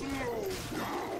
Slow down!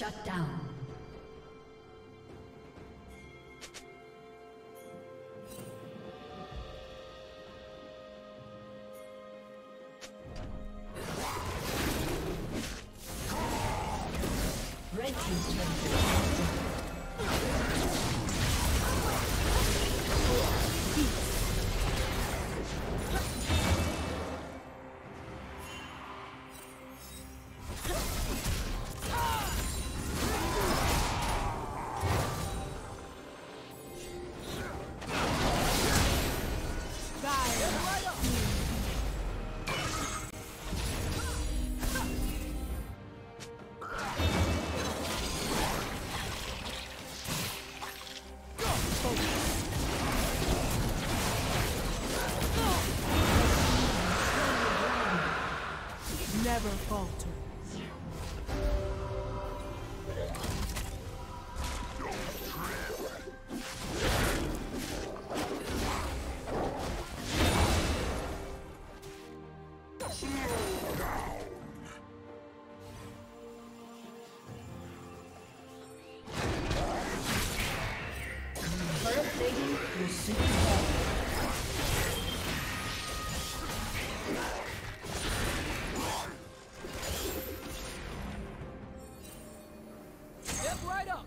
Shut down. Right up.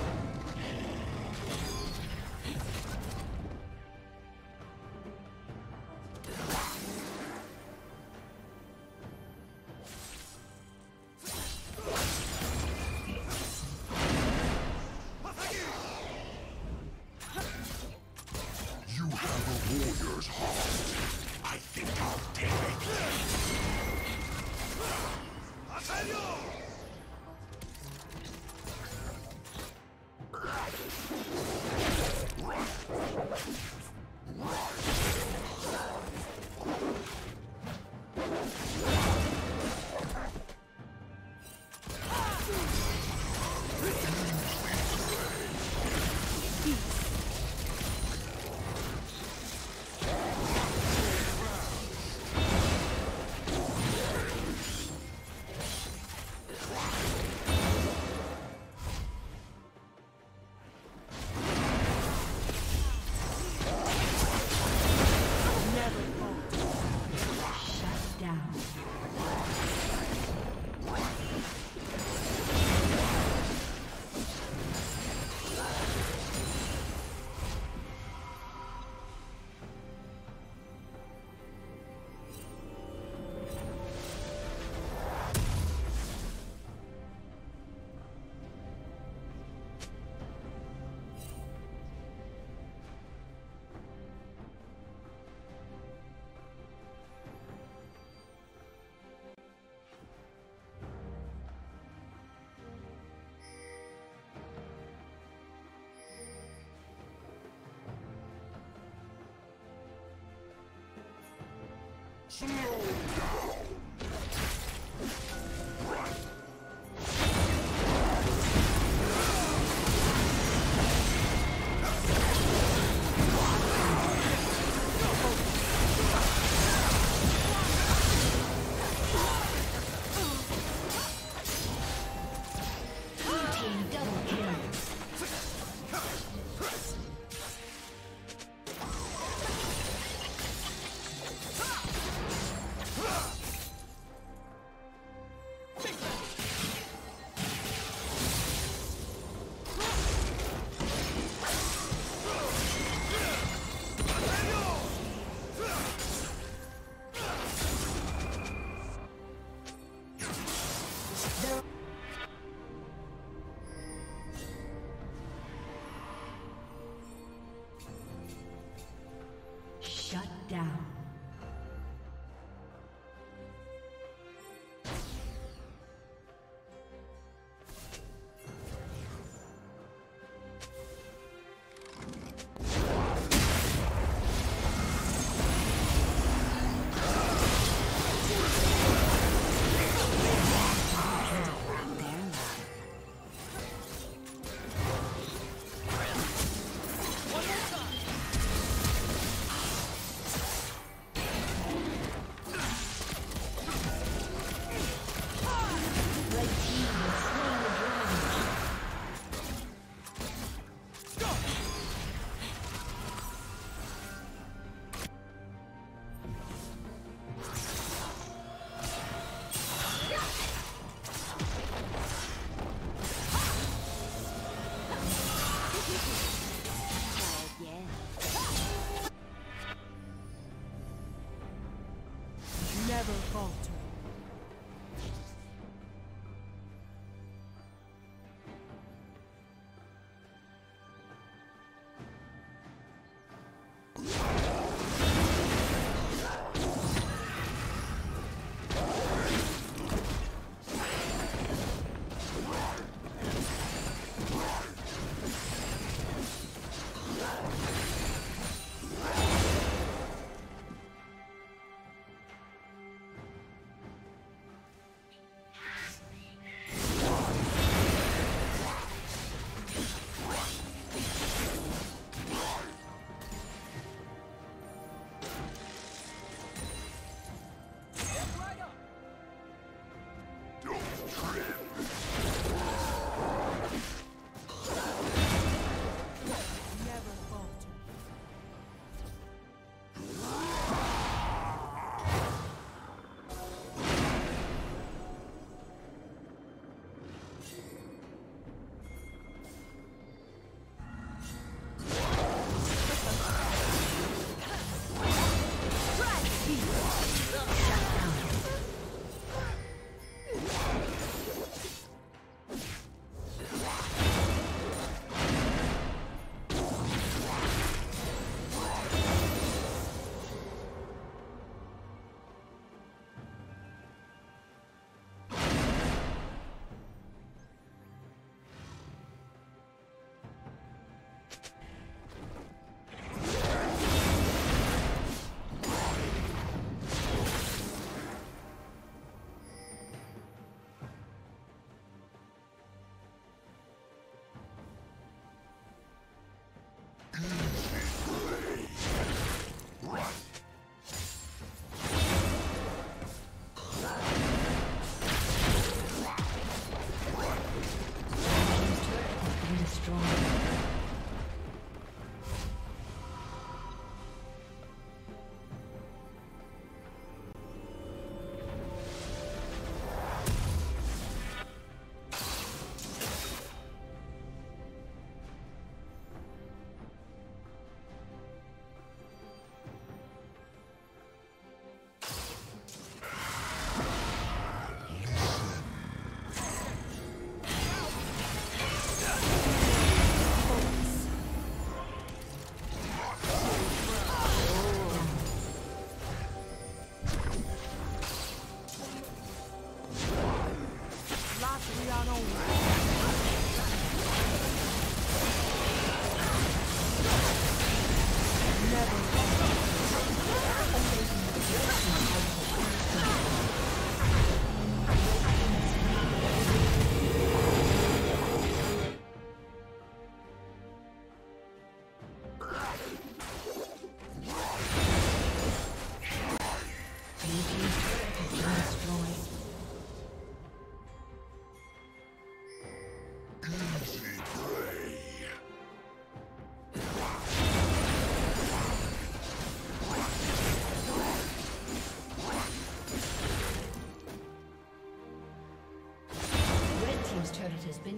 Blue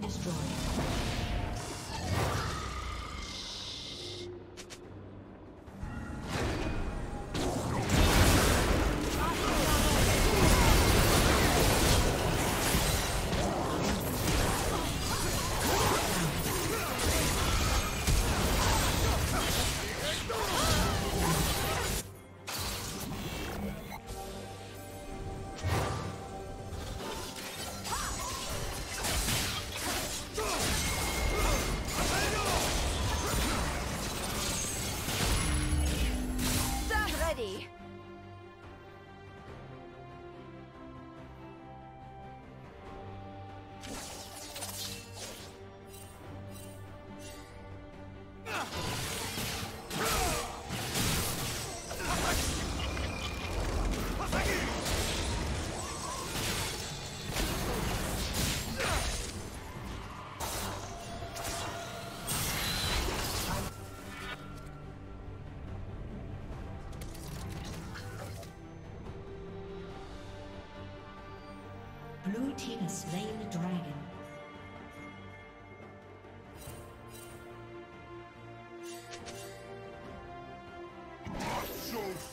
destroyed.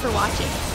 For watching.